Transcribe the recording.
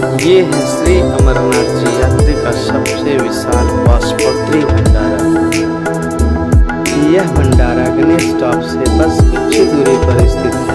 ये है श्री अमरनाथ जी, यात्री का सबसे विशाल पासपोर्टरी भंडारा। यह भंडारा गणेश स्टॉप से बस कुछ ही दूरी पर स्थित है।